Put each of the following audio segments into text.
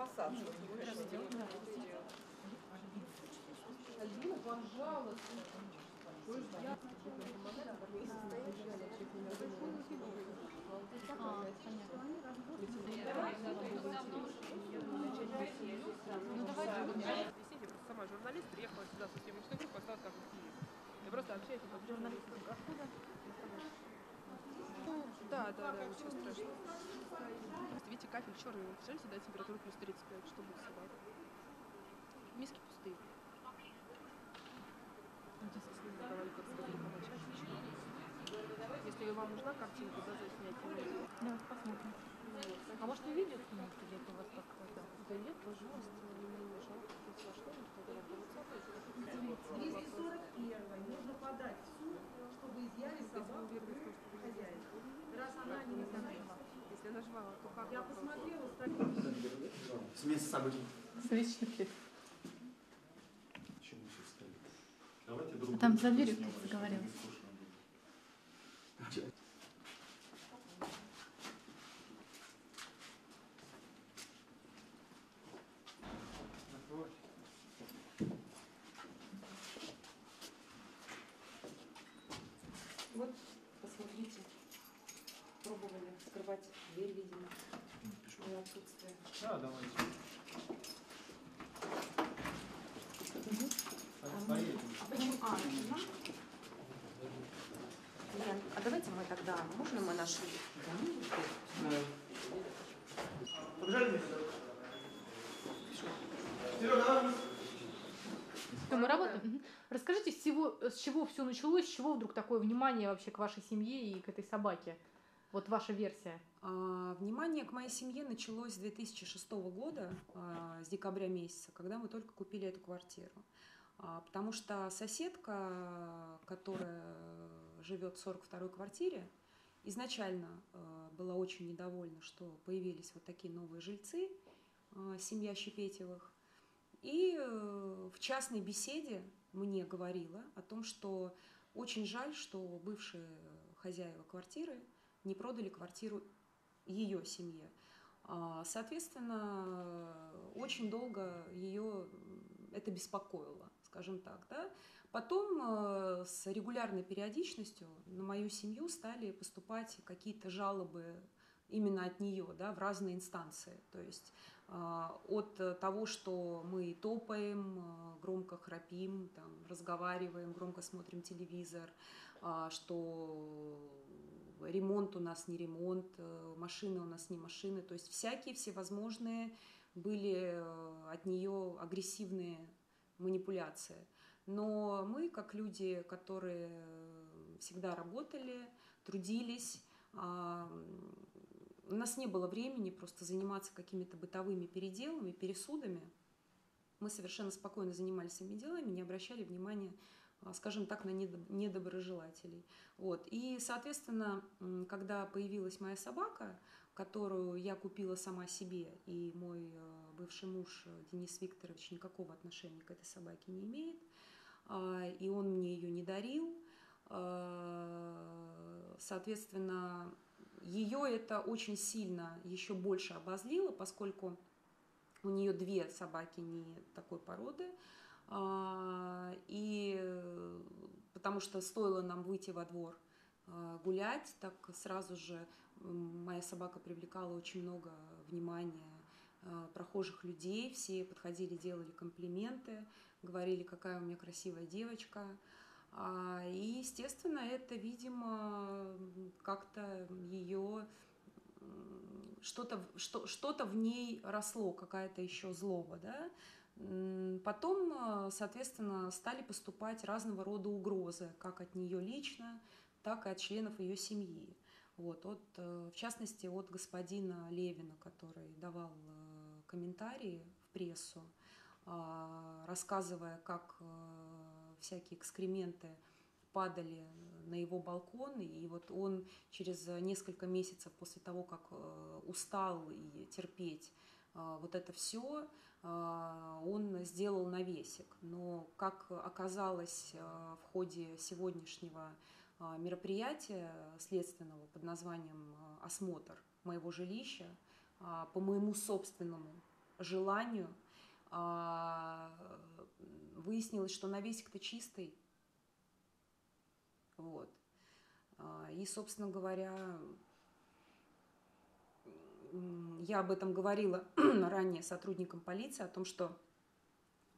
фасад. Альбина, пожалуйста. Я... Ну давайте. Просто сама журналист, приехала сюда со съемочной группой, осталась как в Киеве. Я просто общаюсь как журналист. Откуда? Ну, да, да, да, ничего страшного. Видите, кафель черный, вы представляете, да, температура плюс 35, что будет с собой? Миски пустые. Если вам нужна картинка, да, заснять. Давайте посмотрим. А может вы видео снимете где-то у вас как-то? Да нет, пожалуйста, не мне жалко, если во что, фотографироваться. 241 нужно подать в суд, чтобы изъяли собаку хозяина. Раз она не знает. Она жива, то как? Я посмотрела статью. Смесь событий. С личных Почему все встали? Давайте друг А там за дверью кто-то говорил. Вот. Скрывать дверь, видимо, мое отсутствие. Да, давайте. А, Поедем. а почему? А, жена? Лен, а давайте мы тогда, можно мы нашли? Побежали вместе. Серега, давай. Мы работаем. Расскажите, с чего, с чего все началось, с чего вдруг такое внимание вообще к вашей семье и к этой собаке? Вот ваша версия. А, Внимание к моей семье началось с 2006 года, а, с декабря месяца, когда мы только купили эту квартиру. А, Потому что соседка, которая живет в 42-й квартире, изначально была очень недовольна, что появились вот такие новые жильцы, семья Щепетевых. И э, в частной беседе мне говорила о том, что очень жаль, что бывшие хозяева квартиры не продали квартиру ее семье. А, Соответственно, очень долго ее это беспокоило, скажем так. Да? Потом э, с регулярной периодичностью на мою семью стали поступать какие-то жалобы именно от нее да, в разные инстанции. То есть от того, что мы топаем, э, громко храпим, там, разговариваем, громко смотрим телевизор, а, что ремонт у нас не ремонт, э, машины у нас не машины. То есть всякие всевозможные были э, от нее агрессивные манипуляции. Но мы, как люди, которые всегда работали, трудились, а, у нас не было времени просто заниматься какими-то бытовыми переделами, пересудами. Мы совершенно спокойно занимались своими делами, не обращали внимания, а, скажем так, на недо- недоброжелателей. Вот. И, соответственно, когда появилась моя собака, которую я купила сама себе, и мой э, бывший муж э, Денис Викторович никакого отношения к этой собаке не имеет, а, и он мне ее не дарил, а, соответственно, ее это очень сильно еще больше обозлило, поскольку у нее две собаки не такой породы, а, и э, потому что стоило нам выйти во двор а, гулять, так сразу же моя собака привлекала очень много внимания а, прохожих людей, все подходили, делали комплименты, говорили, какая у меня красивая девочка. А, И, естественно, это, видимо, как-то ее что-то что, что-то в ней росло, какая-то еще злоба, да. Потом, э, соответственно, стали поступать разного рода угрозы, как от нее лично, так и от членов ее семьи. Вот, от, э, в частности, от господина Левина, который давал э, комментарии в прессу, а, рассказывая, как э, всякие экскременты падали на его балкон, и вот он через несколько месяцев после того, как э, устал и терпеть э, вот это все, он сделал навесик. Но, как оказалось э, в ходе сегодняшнего э, мероприятия следственного под названием э, «Осмотр моего жилища», э, по моему собственному желанию. Выяснилось, что навесик-то чистый. Вот. А, и, собственно говоря, я об этом говорила ранее сотрудникам полиции, о том, что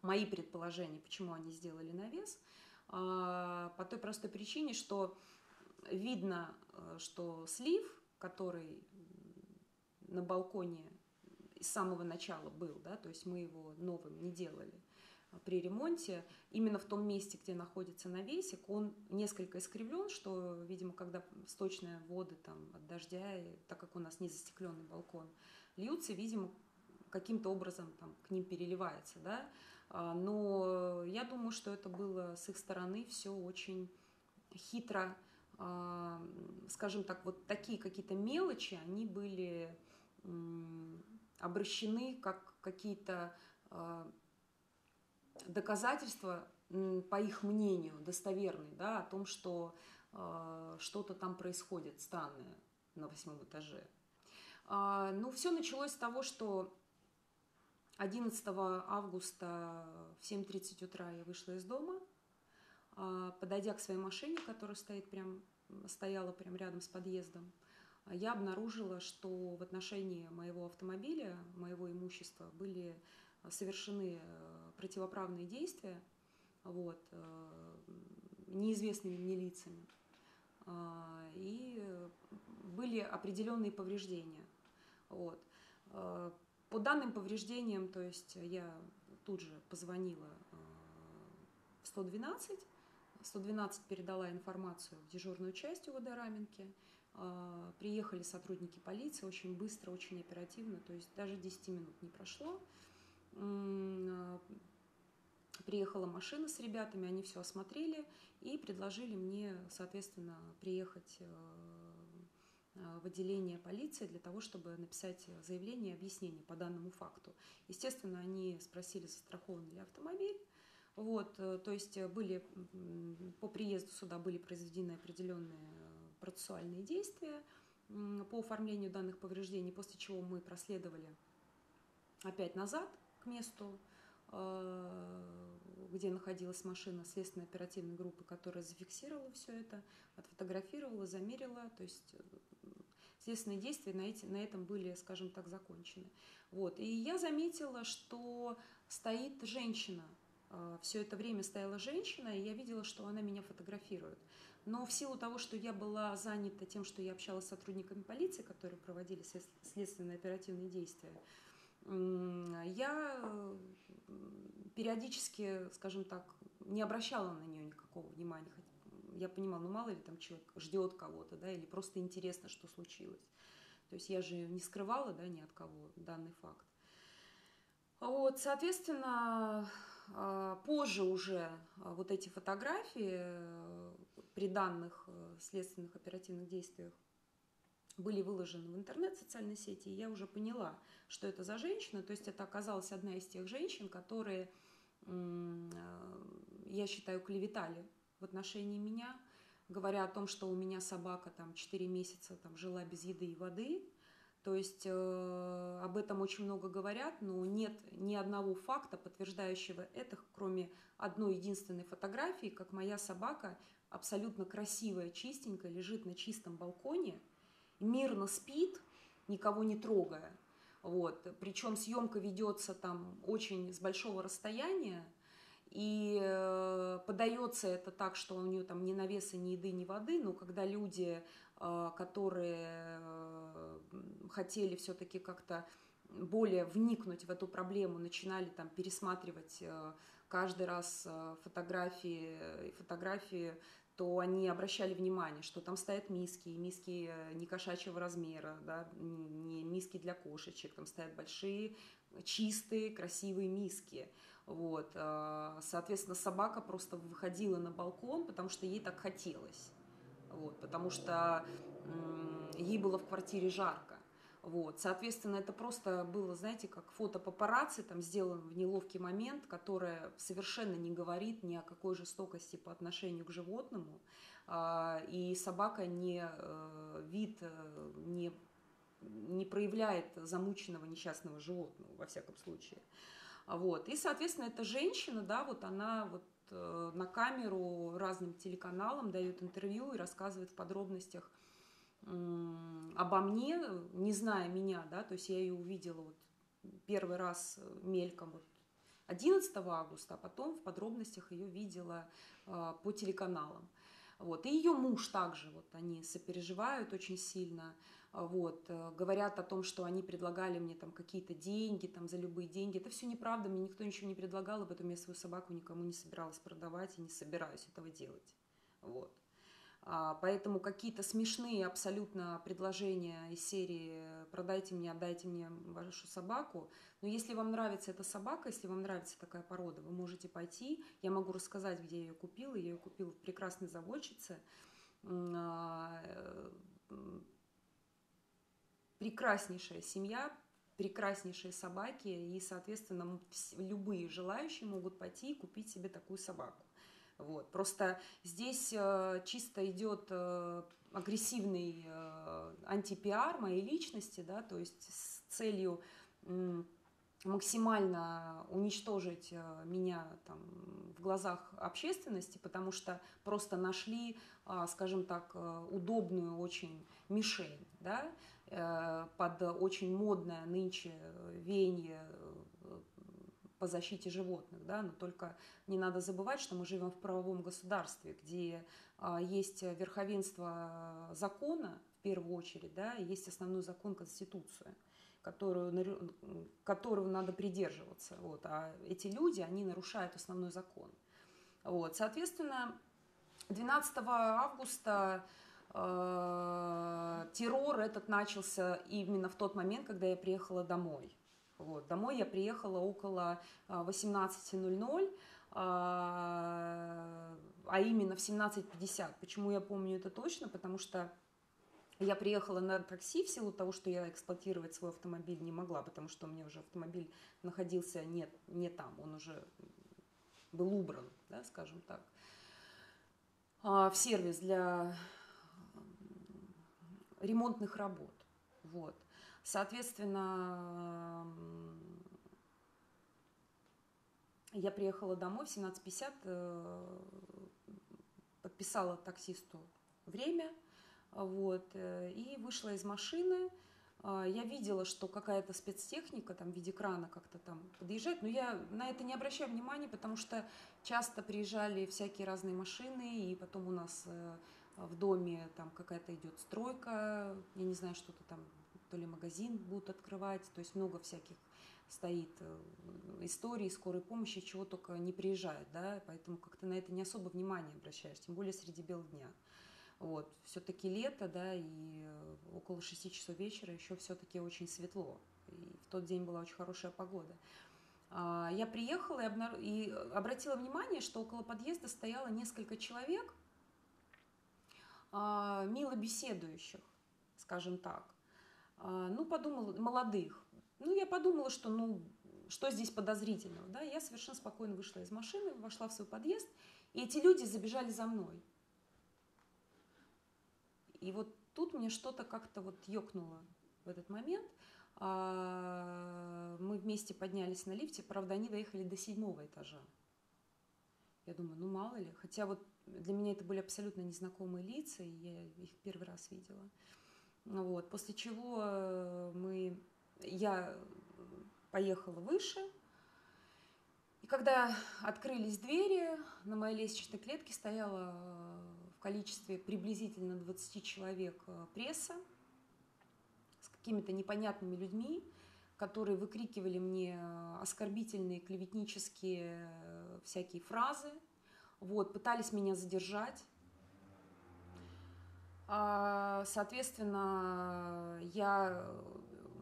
мои предположения, почему они сделали навес, а, по той простой причине, что видно, э, что слив, который на балконе с самого начала был, да, то есть мы его новым не делали при ремонте, именно в том месте, где находится навесик, он несколько искривлен, что, видимо, когда сточные воды там, от дождя, и, так как у нас не застекленный балкон, льются, видимо, каким-то образом там, к ним переливается, да, а, но я думаю, что это было с их стороны все очень хитро, а, скажем так, вот такие какие-то мелочи, они были обращены как какие-то а, доказательства, по их мнению, достоверные, да, о том, что что-то там происходит странное на восьмом этаже. Ну, все началось с того, что 11 августа в 7.30 утра я вышла из дома, а, подойдя к своей машине, которая стоит прям, стояла прямо рядом с подъездом, я обнаружила, что в отношении моего автомобиля, моего имущества были совершены э, противоправные действия вот, э, неизвестными мне лицами. А, и были определенные повреждения. Вот. Э, по данным повреждениям, то есть я тут же позвонила э, в 112, 112 передала информацию в дежурную часть УВД Раменки, э, приехали сотрудники полиции очень быстро, очень оперативно, то есть даже 10 минут не прошло. Э, приехала машина с ребятами, они все осмотрели и предложили мне, соответственно, приехать Э, в отделение полиции для того, чтобы написать заявление и объяснение по данному факту. Естественно, они спросили, застрахован ли автомобиль. Вот, э, то есть были по приезду сюда были произведены определенные процессуальные действия по оформлению данных повреждений, после чего мы проследовали опять назад к месту, э, где находилась машина следственной оперативной группы, которая зафиксировала все это, отфотографировала, замерила, то есть следственные действия на, эти, на этом были, скажем так, закончены. Вот. И я заметила, что стоит женщина. А, Все это время стояла женщина, и я видела, что она меня фотографирует. Но в силу того, что я была занята тем, что я общалась с сотрудниками полиции, которые проводили следственные оперативные действия, я периодически, скажем так, не обращала на нее никакого внимания, я понимала, ну мало ли там человек ждет кого-то, да, или просто интересно, что случилось. То есть я же не скрывала, да, ни от кого данный факт. Вот, соответственно, а, позже уже а, вот эти фотографии э, при данных э, следственных оперативных действиях были выложены в интернет, в социальной сети, и я уже поняла, что это за женщина. То есть это оказалась одна из тех женщин, которые, э, я считаю, клеветали в отношении меня, говоря о том, что у меня собака там 4 месяца там жила без еды и воды. То есть э, об этом очень много говорят, но нет ни одного факта, подтверждающего это, кроме одной единственной фотографии, как моя собака абсолютно красивая, чистенькая, лежит на чистом балконе, мирно спит, никого не трогая. Вот. Причем съемка ведется там очень с большого расстояния, и э, подается это так, что у нее там ни навеса, ни еды, ни воды, но когда люди, э, которые э, хотели все-таки как-то более вникнуть в эту проблему, начинали там пересматривать каждый раз фотографии, фотографии, то они обращали внимание, что там стоят миски, миски не кошачьего размера, да, не миски для кошечек, там стоят большие, чистые, красивые миски. Вот. А, соответственно, собака просто выходила на балкон, потому что ей так хотелось. Вот, потому что ей было в квартире жарко. Вот, соответственно, это просто было, знаете, как фото папарацци, там сделан в неловкий момент, которое совершенно не говорит ни о какой жестокости по отношению к животному. А, и собака не э, вид, э, не не проявляет замученного несчастного животного, во всяком случае. Вот. И, соответственно, эта женщина, да, вот она вот э, на камеру разным телеканалам дает интервью и рассказывает в подробностях обо мне, не зная меня, да, то есть я ее увидела вот первый раз мельком вот 11 августа, а потом в подробностях ее видела э, по телеканалам. Вот. И ее муж также, вот они сопереживают очень сильно, а, вот, э, говорят о том, что они предлагали мне там какие-то деньги, там за любые деньги. Это все неправда, мне никто ничего не предлагал, и поэтому я свою собаку никому не собиралась продавать и не собираюсь этого делать. Вот. А, Поэтому какие-то смешные абсолютно предложения из серии «продайте мне, отдайте мне вашу собаку». Но если вам нравится эта собака, если вам нравится такая порода, вы можете пойти. Я могу рассказать, где я ее купила. Я ее купила в прекрасной заводчице. А, э, Прекраснейшая семья, прекраснейшие собаки. И, соответственно, любые желающие могут пойти и купить себе такую собаку. Вот. Просто здесь э, чисто идет э, агрессивный э, антипиар моей личности, да, то есть с целью максимально уничтожить меня там, в глазах общественности, потому что просто нашли, а, скажем так, удобную очень мишень, да, под очень модное нынче веяние по защите животных, да, но только не надо забывать, что мы живем в правовом государстве, где а, есть верховенство закона в первую очередь, да, и есть основной закон Конституция, которую, которого надо придерживаться. Вот, а эти люди, они нарушают основной закон. Вот, соответственно, 12 августа э, террор этот начался именно в тот момент, когда я приехала домой. Вот. Домой я приехала около а, 18.00, а а именно в 17.50. Почему я помню это точно? Потому что я приехала на такси в силу того, что я эксплуатировать свой автомобиль не могла, потому что у меня уже автомобиль находился не, не там, он уже был убран, да, скажем так, а, в сервис для ремонтных работ. Вот. Соответственно, м, я приехала домой в 17.50, э, подписала таксисту время, вот, э, и вышла из машины. Я видела, что какая-то спецтехника там в виде крана как-то там подъезжает, но я на это не обращаю внимания, потому что часто приезжали всякие разные машины, и потом у нас э, в доме там какая-то идет стройка, я не знаю, что-то там, то ли магазин будут открывать, то есть много всяких стоит э, историй скорой помощи, чего только не приезжает, да, поэтому как-то на это не особо внимание обращаешь, тем более среди бел дня. Вот, все-таки лето, да, и э, около 6 часов вечера еще все-таки очень светло. И в тот день была очень хорошая погода. А, Я приехала и, обнар- и обратила внимание, что около подъезда стояло несколько человек, а, мило беседующих, скажем так. А, Ну, подумала, молодых. Ну, я подумала, что, ну, что здесь подозрительного, да? Я совершенно спокойно вышла из машины, вошла в свой подъезд, и эти люди забежали за мной. И вот тут мне что-то как-то вот ёкнуло в этот момент. А, Мы вместе поднялись на лифте, правда, они доехали до седьмого этажа. Я думаю, ну мало ли. Хотя вот для меня это были абсолютно незнакомые лица, и я их первый раз видела. Ну Вот. После чего э, мы, я поехала выше, и когда открылись двери, на моей лестничной клетке стояла э, в количестве приблизительно 20 человек э, пресса с какими-то непонятными людьми, которые выкрикивали мне оскорбительные, клеветнические всякие фразы, вот, пытались меня задержать. А, Соответственно, я,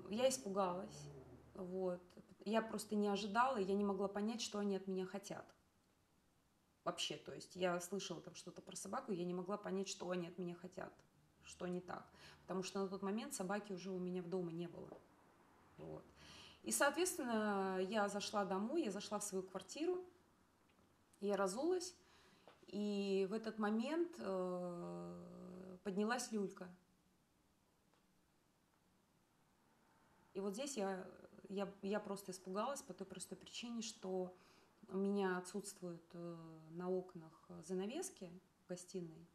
я испугалась. Вот. Я просто не ожидала, я не могла понять, что они от меня хотят. Вообще, то есть я слышала там что-то про собаку, я не могла понять, что они от меня хотят, что не так. Потому что на тот момент собаки уже у меня в дома не было. Вот. И, соответственно, я зашла домой, я зашла в свою квартиру, я разулась, и в этот момент э, поднялась люлька. И вот здесь я, я, я просто испугалась по той простой причине, что у меня отсутствуют э, на окнах занавески в гостиной,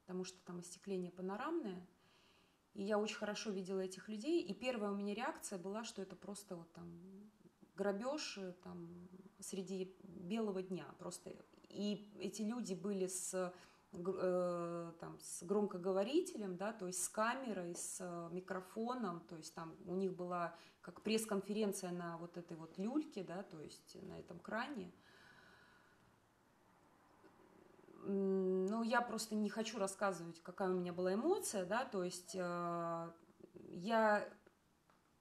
потому что там остекление панорамное. И я очень хорошо видела этих людей. И первая у меня реакция была, что это просто вот там грабеж э, там среди белого дня просто. И эти люди были с э, там, с громкоговорителем, да, то есть с камерой, с э, микрофоном, то есть там у них была как пресс-конференция на вот этой вот люльке, да, то есть на этом кране. Ну, я просто не хочу рассказывать, какая у меня была эмоция, да, то есть э, я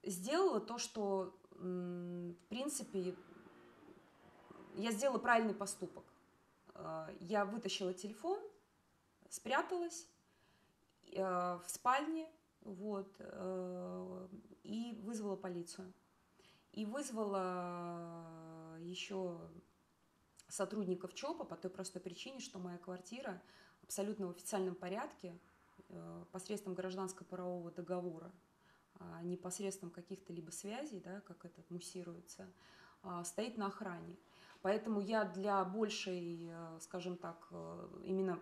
сделала то, что, в принципе, я сделала правильный поступок. Э, я вытащила телефон, спряталась э, в спальне, вот, э, и вызвала полицию. И вызвала еще сотрудников ЧОПа по той простой причине, что моя квартира абсолютно в официальном порядке, э, посредством гражданско-правового договора, а не посредством каких-то либо связей, да, как это муссируется, а, стоит на охране. Поэтому я для большей, э, скажем так, э, именно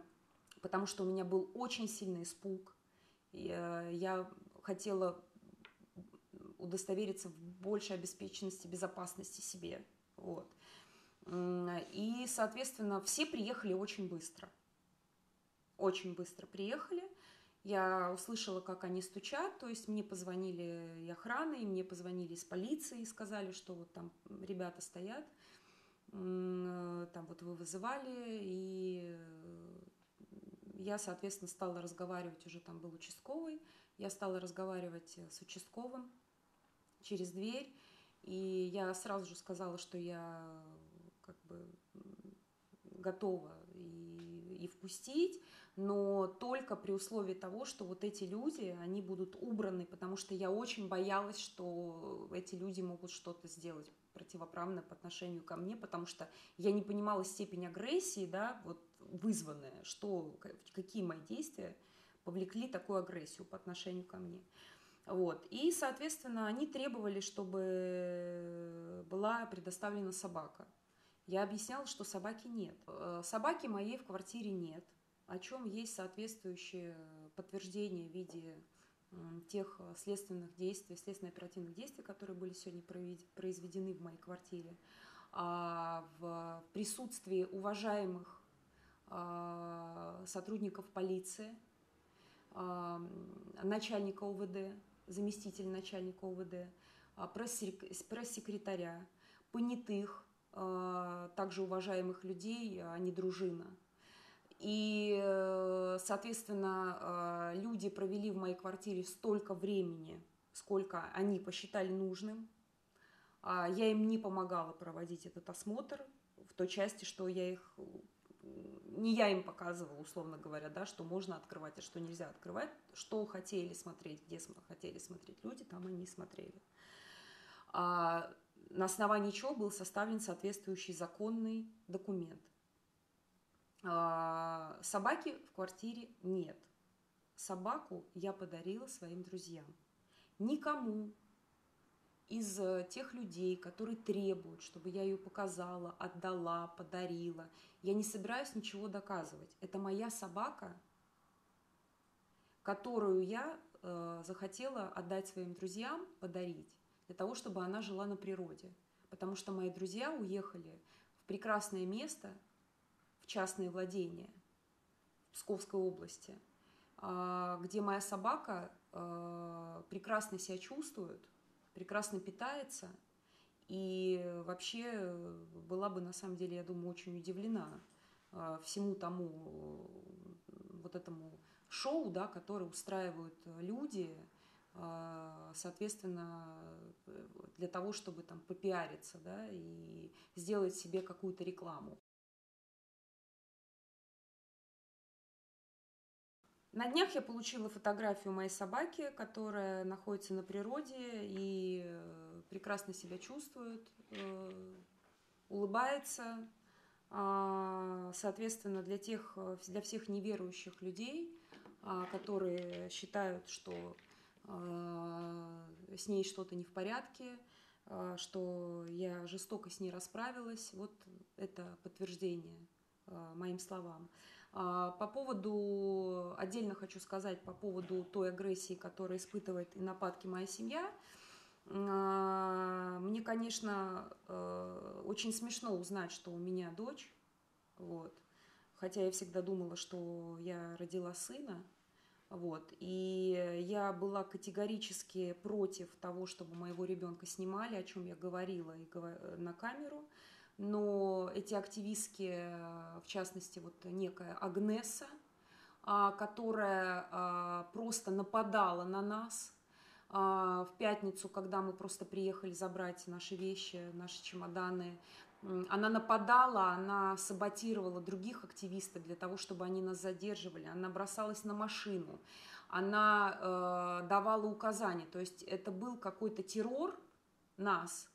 потому что у меня был очень сильный испуг, я хотела удостовериться в большей обеспеченности безопасности себе. Вот. И, соответственно, все приехали очень быстро. Очень быстро приехали. Я услышала, как они стучат, то есть мне позвонили и охраны, и мне позвонили из полиции и сказали, что вот там ребята стоят, там вот вы вызывали, и я, соответственно, стала разговаривать, уже там был участковый, я стала разговаривать с участковым через дверь, и я сразу же сказала, что я как бы готова и, и впустить, но только при условии того, что вот эти люди, они будут убраны, потому что я очень боялась, что эти люди могут что-то сделать противоправное по отношению ко мне, потому что я не понимала степень агрессии, да, вот вызванная, что, какие мои действия повлекли такую агрессию по отношению ко мне. Вот. И, соответственно, они требовали, чтобы была предоставлена собака. Я объясняла, что собаки нет. Э, собаки моей в квартире нет, о чем есть соответствующее подтверждение в виде тех следственных действий, следственно-оперативных действий, которые были сегодня произведены в моей квартире, а в присутствии уважаемых сотрудников полиции, а, начальника ОВД, заместителя начальника ОВД, пресс-секретаря, понятых, также уважаемых людей, а не дружина. И, э, соответственно, люди провели в моей квартире столько времени, сколько они посчитали нужным. А я им не помогала проводить этот осмотр в той части, что я их не я им показывала, условно говоря, да, что можно открывать, а что нельзя открывать, что хотели смотреть, где хотели смотреть люди, там они смотрели. А на основании чего был составлен соответствующий законный документ. А, собаки в квартире нет. Собаку я подарила своим друзьям. Никому из э, тех людей, которые требуют, чтобы я ее показала, отдала, подарила, я не собираюсь ничего доказывать. Это моя собака, которую я э, захотела отдать своим друзьям, подарить для того, чтобы она жила на природе. Потому что мои друзья уехали в прекрасное место, в частные владения в Псковской области, а, где моя собака а, прекрасно себя чувствует, прекрасно питается, и вообще была бы, на самом деле, я думаю, очень удивлена а, всему тому вот этому шоу, да, которое устраивают люди, соответственно, для того, чтобы там попиариться, да, и сделать себе какую-то рекламу. На днях я получила фотографию моей собаки, которая находится на природе и э, прекрасно себя чувствует, э, улыбается. А, соответственно, для, тех, для всех неверующих людей, а, которые считают, что э, с ней что-то не в порядке, э, что я жестоко с ней расправилась. Вот это подтверждение э, моим словам. А, По поводу, отдельно хочу сказать по поводу той агрессии, которую испытывает и нападки моя семья. А, Мне, конечно, э, очень смешно узнать, что у меня дочь, вот. Хотя я всегда думала, что я родила сына, вот. И я была категорически против того, чтобы моего ребенка снимали, о чем я говорила и на камеру но эти активистки, э, в частности, вот некая Агнеса, а, которая а, просто нападала на нас а, в пятницу, когда мы просто приехали забрать наши вещи, наши чемоданы, она нападала, она саботировала других активистов для того, чтобы они нас задерживали, она бросалась на машину, она э, давала указания, то есть это был какой-то террор нас.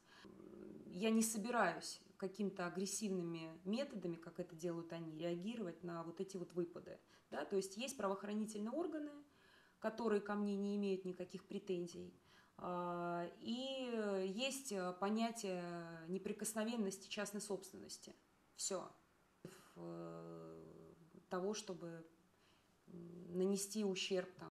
Я не собираюсь какими-то агрессивными методами, как это делают они, реагировать на вот эти вот выпады. Да? То есть есть правоохранительные органы, которые ко мне не имеют никаких претензий. А, И есть понятие неприкосновенности частной собственности. Все. Того, чтобы нанести ущерб Там